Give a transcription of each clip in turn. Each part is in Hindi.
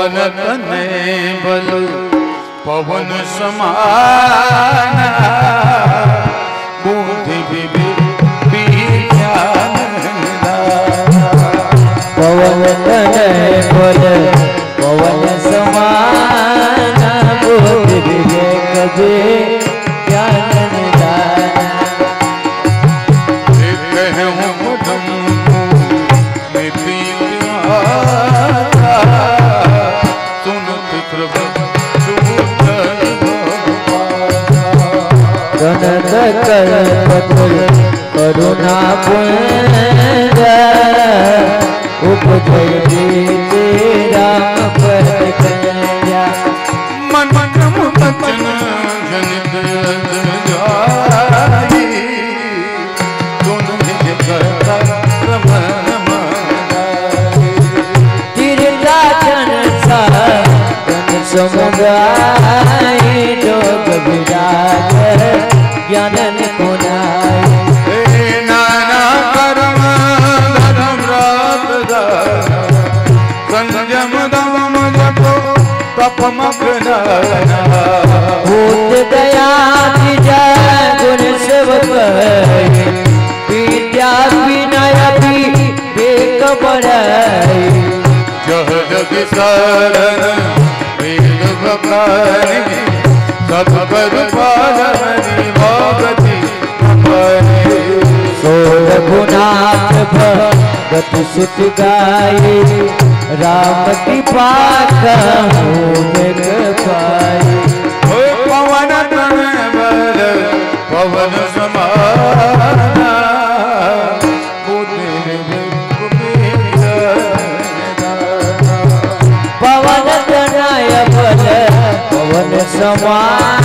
पवन तने बल पवन समान बुद्धि विवेक विज्ञान पवन तनय बल गणत करुणा पुण्य उपजय जीते राम पद कन्या मन क्रम बचन जनित जाई दोनों निज करता रमन समुदाय जोग विराज ज्ञान निपुणाय हे नाना कर्म धर्म रात संयम दम जपो तप मग्न भूत दया विजय गुण सेवक विद्या विनय विवेक बड़ाई जह जग शरण वेद भवानी सब कर भगत सुत गाई राम कृपा कहूँ पवन तन बल पवन समाना पवन तनय बल पवन समान।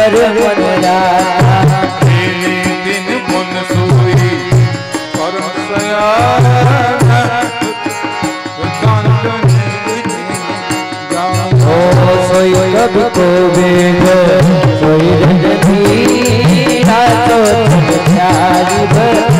कर मन राता तेरे दिन मन सोई परम कांत सोई कवि को वेद सोई रजनीरा तो प्यारी जय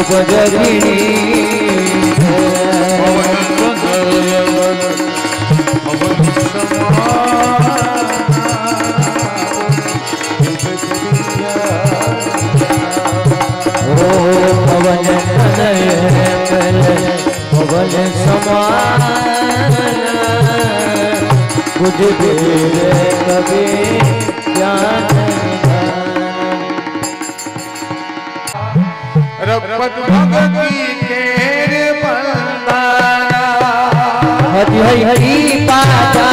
उपजगिनी ओ पवन समान बुझ कभी ज्ञान रपत भगती केर बंदाना हरि हरि पाता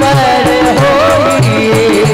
पर होई